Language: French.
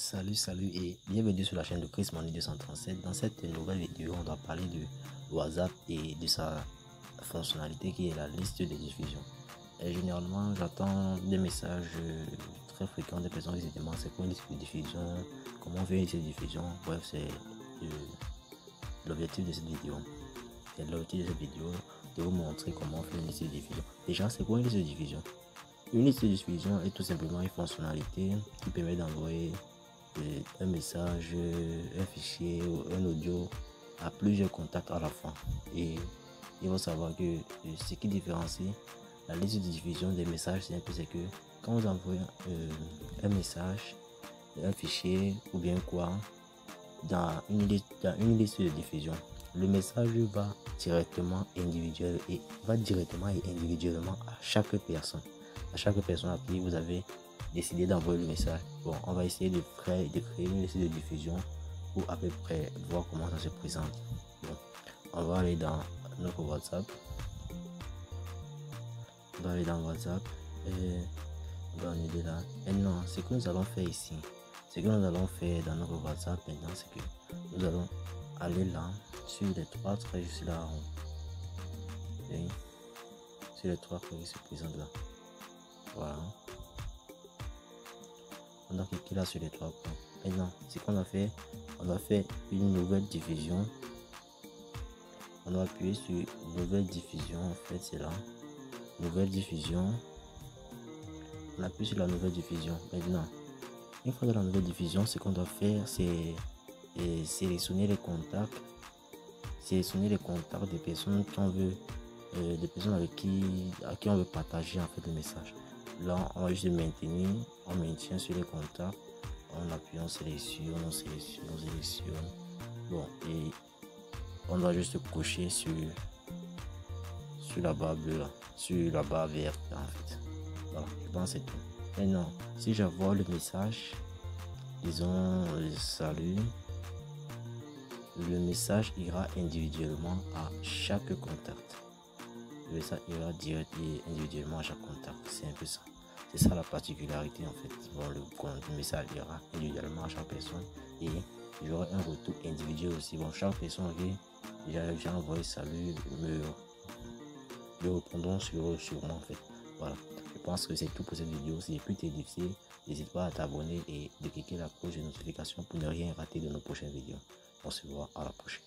Salut, salut et bienvenue sur la chaîne de Chris Money 237. Dans cette nouvelle vidéo, on va parler de WhatsApp et de sa fonctionnalité qui est la liste de diffusion. Et généralement, j'attends des messages très fréquents des personnes qui se demandent c'est quoi une liste de diffusion, comment faire une liste de diffusion. Bref, c'est l'objectif de cette vidéo. C'est l'objectif de cette vidéo de vous montrer comment faire une liste de diffusion. Déjà, c'est quoi une liste de diffusion? Une liste de diffusion est tout simplement une fonctionnalité qui permet d'envoyer un message, un fichier un audio à plusieurs contacts à la fois. Et il faut savoir que ce qui différencie la liste de diffusion des messages, c'est que quand vous envoyez euh, un message, un fichier ou bien quoi dans une liste, dans une liste de diffusion, le message va directement individuel et va directement et individuellement à chaque personne. À chaque personne à qui vous avez décider d'envoyer le message. Bon, on va essayer de créer, une liste de diffusion pour à peu près voir comment ça se présente. Bon, on va aller dans notre WhatsApp. On va aller dans WhatsApp et on va aller là. Maintenant, ce que nous allons faire ici, ce que nous allons faire dans notre WhatsApp maintenant, c'est que nous allons aller là sur les trois traits juste là en. Sur les trois traits qui se présentent là. Voilà on a cliqué là sur les trois points. Maintenant, ce qu'on a fait, on a fait une nouvelle diffusion. On va appuyer sur nouvelle diffusion. En fait, c'est là. Nouvelle diffusion. On appuie sur la nouvelle diffusion. Maintenant, une fois dans la nouvelle diffusion, ce qu'on doit faire, c'est sélectionner les contacts. Sélectionner les contacts des personnes qu'on veut, euh, des personnes avec qui, à qui on veut partager en fait le message. Là, on va juste maintenir, on maintient sur les contacts, on appuie, on sélectionne, on sélectionne, on sélectionne. Bon, et on doit juste cocher sur, sur la barre bleue, sur la barre verte en je pense c'est tout. Maintenant, si j'envoie le message, disons salut, le message ira individuellement à chaque contact ça ira direct individuellement à chaque contact. C'est un peu ça. C'est ça la particularité en fait. Bon, le, message ira individuellement à chaque personne et il y aura un retour individuel aussi. Bon, chaque personne qui j'ai envoyé salut me, me répondront sur, sur moi en fait. Voilà. Je pense que c'est tout pour cette vidéo. Si plus difficile, n'hésite pas à t'abonner et de cliquer la cloche de notification pour ne rien rater de nos prochaines vidéos. On se voit à la prochaine.